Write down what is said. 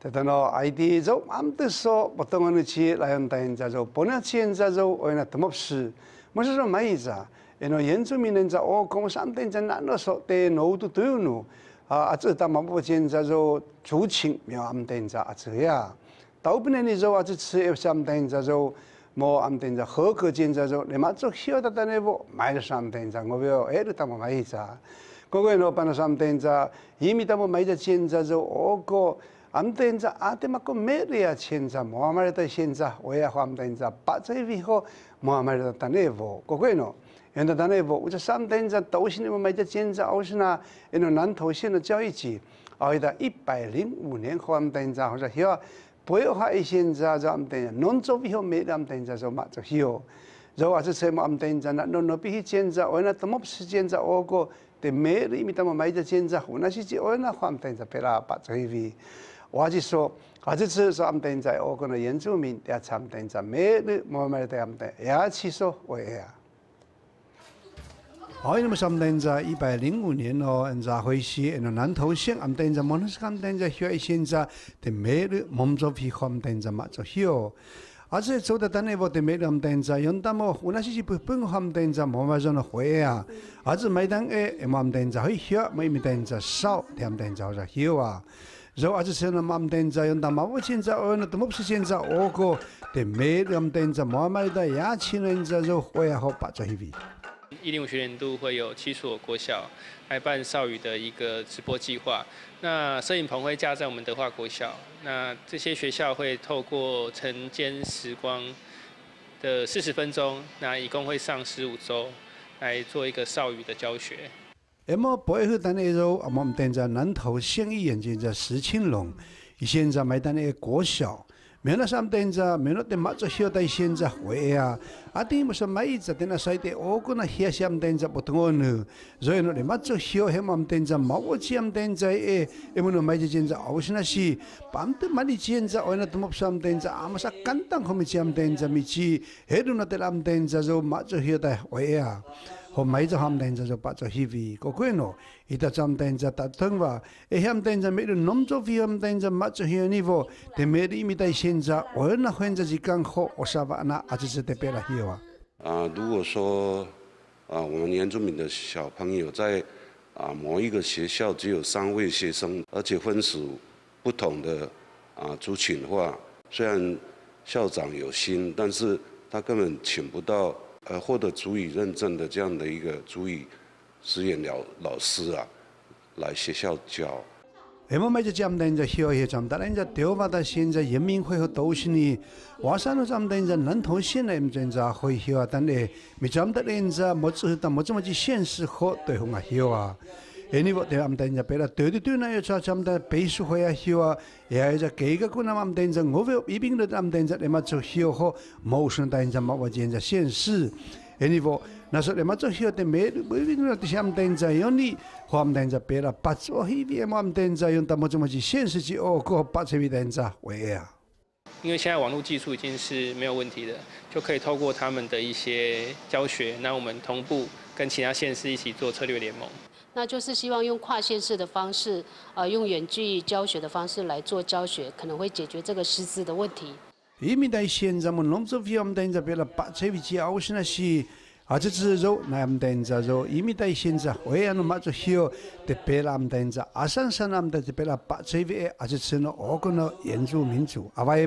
Tetano ID zo am te so potongo ni chi lion tain za zo pona chien za zo oina tomop si. Mosa zo mai za. Eno yenzu minen za o komo sam ten za nano so te no tu tu nu. A tsu ta mapo chien za zo chu ching myo am ten za a tsu ya. Ta upne ni zo a tsu tsu e sam ten za zo mo am ten za ho ke chien za zo ne ma tsu hio ta ta ne bo mai sam ten za ngo bio e ru ta mo mai za. Kogo eno pa no sam ten za yimi ta mo mai za chien za zo o ko 암도인자아테맞고메리아 친자 모아마르다 신자 오야함다 인자빠져위호모아마르다 타네보 고고에노엔다타네보 우자삼다인자 도시님마이자친자오시나 에노 난 도시노자이지 아이다 105년함다 인자하자히어 보여화신자잠데논조위호메람다 인자좀맞죠 히어저와서세모암다인자난노비히친자오나톰업시친자오고데메리 미타마 마이자친자오나시지 오나함다 인자 페라빠져위 我就说，我这次说，我们在我跟原住民也参等在，每日我们在我们也去说我呀。好，那么我们在一百零五年哦，人家回去，那南投县，我们在莫斯科，我们在学现在的每日工作比我们在嘛做少。而且做的单位我的每日我们在用到么，我那些是不本我们在莫嘛做那会啊，而且每当诶，我们在会学，每每当在少，他们在做少阿，个，的好一。一零五学年度会有七所国小来办少羽的一个直播计划，那摄影棚会架在我们德化国小，那这些学校会透过晨间时光的四十分钟，那一共会上十五周来做一个少羽的教学。那么，背后单那时候，我们等在南投县医院，在石青龙，现在买单那国小，没那上等在，没那的马祖小在现在会啊，啊，对，么是买在等那晒的，我个那些上等在不同呢，所以那马祖小，他们等在马我上等在诶，他们那买在现在，我是那是，办的买的现在，我那他们上等在，啊，么是简单，他们上等在，米奇，嘿，那的他们等在就马祖小在会啊。和每只 ham den za pa zo hivi ko kweno ita cham den za ta thangwa e ham den za me nom cho vi ham den za ma cho hi ni vo te me ri mi dai shen za o na hwen za ji kang ho o sa ba na a ji te pe la hi wa 啊，如果说啊，我们原住民的小朋友在啊某一个学校只有三位学生，而且分属不同的啊族群的话，虽然校长有心，但是他根本请不到。呃，获得足以认证的这样的一个足以职业了老师啊，来学校教。那么每次讲的人家学业长，但人家调把到现在人民会和都市里，瓦山路讲的人家南投县的人家会学啊，现，实，现，实只有个八千米的现在，为啥？因为现在网络技术已经是没有问题的，就可以透过他们的一些教学，那我们同步。跟其他县市一起做策略联盟。那就是希望用跨县市的方式，呃，用远距教学的方式来做教学，可能会解决这个师资的问题。伊米在现在么农作费我们等在别了八千比较是那些，啊这只肉那我们等在肉，伊米在现在为安嘛就需要得别了我们阿山山我们了八千比，啊这吃呢我跟了原住民族，啊外也。